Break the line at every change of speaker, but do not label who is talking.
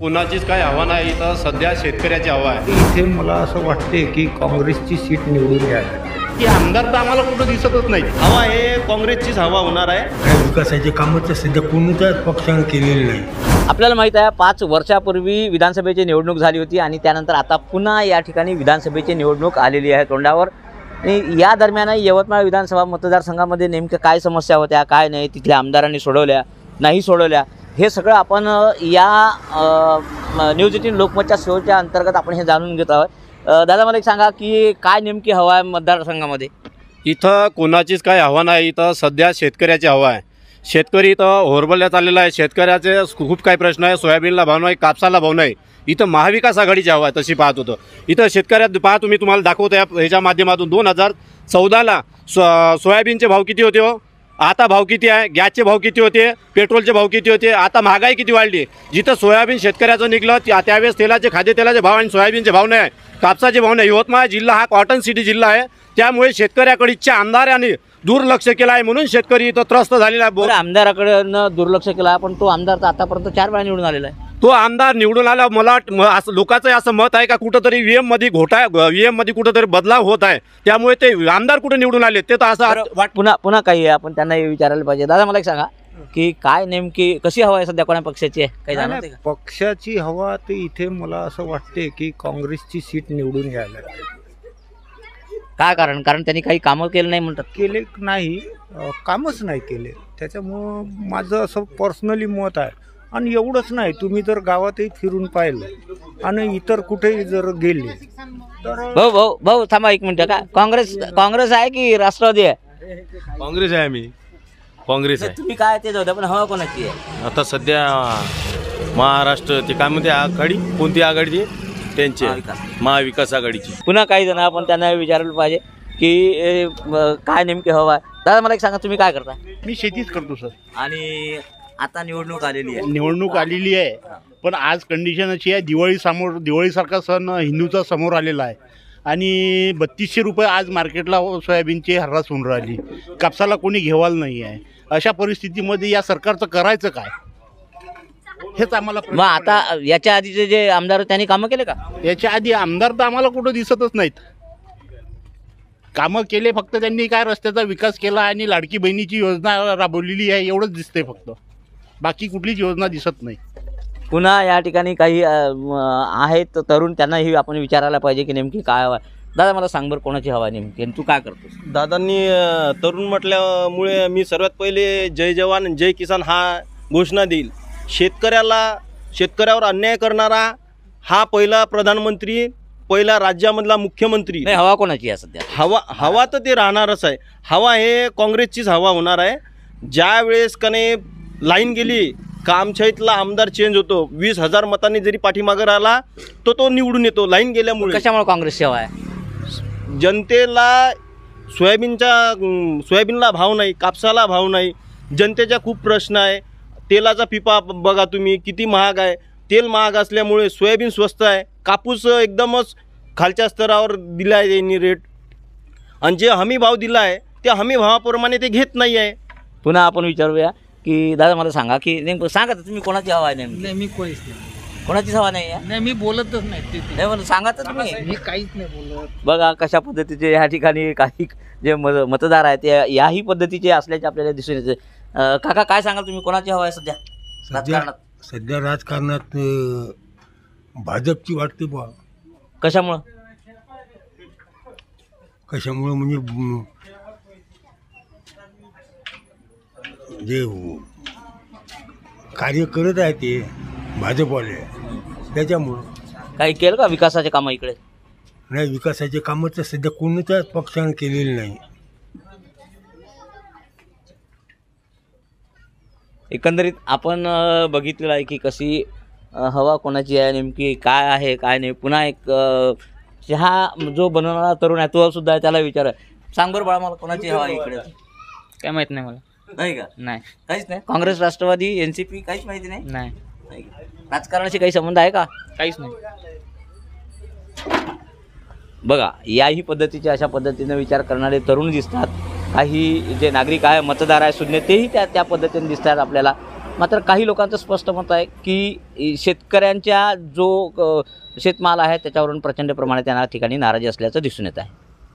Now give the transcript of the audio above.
कुणाचीच काय हवा नाही तर सध्या शेतकऱ्याची हवा आहे.
इथे मला असं वाटते की काँग्रेसची सीट निवडून घ्यावी
की आमदार तर आम्हाला कुठं दिसतच नाही.
हवा हे काँग्रेसचीच हवा होणार आहे.
काही विकासाचे कामं तर सध्या कोणत्याच पक्षाने केलेले नाही.
आपल्याला माहीत आहे पाच वर्षापूर्वी विधानसभेची निवडणूक झाली होती आणि त्यानंतर आता पुन्हा या ठिकाणी विधानसभेची निवडणूक आलेली आहे तोंडावर. आणि या दरम्यान यवतमाळ विधानसभा मतदारसंघामध्ये नेमक्या काय समस्या होत्या काय नाही तिथल्या आमदारांनी सोडवल्या नाही सोडवल्या. हे सगळं आपण या न्यूज एटीन लोकमतच्या शोच्या अंतर्गत आपण हे जाणून घेत आहोत. दादा मला एक सांगा की काय नेमकी हवा आहे मतदारसंघामध्ये?
इथं कोणाचीच काय हवा नाही. इथं सध्या शेतकऱ्याची हवा आहे. शेतकरी इथं होरबलण्यात आलेला आहे. शेतकऱ्याचे खूप काही प्रश्न आहे. सोयाबीनला भाव नाही कापसाला भाव नाही. इथं महाविकास आघाडीची हवा आहे तशी पाहत होतं. इथं शेतकऱ्यात पाहतो मी तुम्हाला दाखवतो या ह्याच्या माध्यमातून दोन हजार चौदाला सो सोयाबीनचे भाव किती होते हो? आता भाव किती आहे? गॅसचे भाव किती होते? पेट्रोलचे भाव किती होते? आता महागाई किती वाढली? जिथं सोयाबीन शेतकऱ्याचं निघलं त्यावेळेस तेलाचे खाद्यतेलाचे भाव आणि सोयाबीनचे भाव नाही. कापसाचे भाव नाही. यवतमाळ जिल्हा हा कॉटन सिटी जिल्हा आहे. त्यामुळे शेतकऱ्याकडे इच्छा आमदारांनी दुर्लक्ष केलं आहे म्हणून शेतकरी इथं त्रस्त झालेला आहे.
बरं आमदाराकडनं दुर्लक्ष केलं आहे पण तो आमदार तर आतापर्यंत चार वेळा निवडून आलेला आहे.
तो आमदार निवडून आला मला वाट- म- असं लोकांचं असं मत आहे का कुठंतरी व्ही मध्ये घोटा व्ही मध्ये कुठंतरी बदलाव होत आहे. त्यामुळे ते आमदार कुठे निवडून आले? ते तर असं वाट
पुन्हा पुन्हा काही आहे आपण त्यांना विचारायला पाहिजे. दादा मला एक सांगा की काय नेमकी कशी हवा आहे सध्या? कोणा पक्षाची आहे? काही का?
पक्षाची हवा तर इथे मला असं वाटते की काँग्रेसची सीट निवडून घ्यायला
काय कारण? कारण त्यांनी काही कामं केलं नाही म्हणतात.
केले नाही कामच नाही केले. त्याच्यामुळं माझं असं पर्सनली मत आहे. आणि एवढंच नाही तुम्ही जर गावातही फिरून पाहिलं आणि इतर कुठेही जर गेले तर
भाऊ भाऊ भाऊ थांबा एक मिनिट का? काँग्रेस काँग्रेस आहे की राष्ट्रवादी आहे?
काँग्रेस आहे आम्ही. काँग्रेस आहे.
तुम्ही काय ते जाऊ द्या पण हवा कोणाची आहे?
आता सध्या महाराष्ट्र ते काय म्हणते आघाडी? कोणती आघाडी ते त्यांची आहे.
महाविकास.
महाविकास आघाडीची.
पुन्हा काही जण आपण त्यांना विचारायला पाहिजे की ए, म, काय नेमकी हवा आहे? दादा मला एक सांगा तुम्ही काय करता?
मी शेतीच करतो सर.
आणि आता निवडणूक आलेली आहे.
निवडणूक आलेली आहे. पण आज कंडिशन अशी आहे दिवाळी समोर दिवाळीसारखा सण हिंदूचा समोर आलेला आहे. आणि बत्तीसशे रुपये आज मार्केटला सोयाबीनची हर्रास होऊन राहिली. कापसाला कोणी घेवाल नाही आहे. अशा परिस्थितीमध्ये या सरकारचं करायचं काय? हेच आम्हाला
मग आता याच्या आधीचे जे आमदार होते, त्यांनी कामं केले का?
याच्या आधी आमदार तर आम्हाला कुठं दिसतच नाहीत. कामं केले फक्त त्यांनी काय रस्त्याचा विकास केला आणि लाडकी बहिणीची योजना राबवलेली आहे एवढंच दिसते फक्त. बाकी कुठलीच योजना दिसत नाही.
पुन्हा या ठिकाणी काही अ, म, आहेत तरुण त्यांनाही आपण विचारायला पाहिजे की नेमकी काय हवा. आहे. दादा मला सांग बरं कोणाची हवा आहे नेमकी आणि तू काय करतोस?
दादांनी अं, तरुण म्हटल्यामुळे मी सर्वात पहिले जय जवान आणि जय किसान हा घोषणा देईल. शेतकऱ्याला शेतकऱ्यावर अन्याय करणारा हा पहिला प्रधानमंत्री पहिला राज्यामधला मुख्यमंत्री.
नाही हवा कोणाची आहे सध्या?
हवा हवा तर ते राहणारच आहे. हवा हे काँग्रेसचीच हवा होणार आहे. ज्या वेळेस कने लाईन गेली का आमच्या इथला आमदार चेंज होतो? वीस हजार मतांनी जरी पाठीमागं राहिला तो तो निवडून येतो लाईन गेल्यामुळे.
कशामुळे काँग्रेसची हवा आहे?
जनतेला सोयाबीनच्या सोयाबीनला भाव नाही कापसाला भाव नाही. जनतेच्या खूप प्रश्न आहे. तेलाचा पिपा बघा तुम्ही किती महाग आहे. तेल महाग असल्यामुळे सोयाबीन स्वस्त आहे. कापूस एकदमच खालच्या स्तरावर दिला आहे त्यांनी रेट आणि जे हमी भाव दिला आहे त्या हमी भावाप्रमाणे ते घेत नाही आहे
पुन्हा आपण विचारूया. की दादा मला सांगा की नेमकं सांगा तर तुम्ही कोणाची हवा आहे नेमकी?
नाही मी कोणीच नाही.
कोणाचीच हवा नाही आहे?
नाही मी बोलतच नाही ते ते.
नाही मला सांगा तर तुम्ही.
मी काहीच नाही बोलत.
बघा कशा पद्धतीचे या ठिकाणी काही जे मत मतदार आहेत ते याही पद्धतीचे असल्याचे आपल्याला दिसून येते. अं, काका काय सांगाल तुम्ही? कोणाची हवा आहे सध्या?
सध्या
राजकारणात.
सध्या राजकारणात अं, भाजपची वाटते बा
कशामुळं?
कशामुळं? म्हणजे जे कार्य करत आहे ते भाजपवाले. त्याच्यामुळं.
काही केलं का विकासाचे कामं इकडे?
नाही विकासाचे कामं तर सध्या कोणत्याच पक्षाने केलेले नाही.
एकंदरीत आपण अ, बघितलेलं आहे की कशी अ, हवा कोणाची आहे नेमकी काय आहे काय नाही. पुन्हा एक अ, चहा जो बनवणारा तरुण आहे तो सुद्धा आहे, त्याला विचार. सांग बरं बाळा मला कोणाची हवा आहे इकडे?
काय माहीत नाही मला.
नाही का?
नाही.
काहीच नाही. काँग्रेस राष्ट्रवादी एन सी पी काहीच माहिती नाही?
नाही.
नाही का? राजकारणाशी काही संबंध आहे का?
काहीच नाही.
बघा याही पद्धतीचे अशा पद्धतीने विचार करणारे तरुण दिसतात. काही जे नागरिक आहे मतदार आहे शून्य तेही त्या त्या पद्धतीने दिसतात आपल्याला. मात्र काही लोकांचं स्पष्ट मत आहे की शेतकऱ्यांच्या जो अ, शेतमाल आहे त्याच्यावरून प्रचंड प्रमाणात या ठिकाणी नाराजी असल्याचं दिसून येत आहे.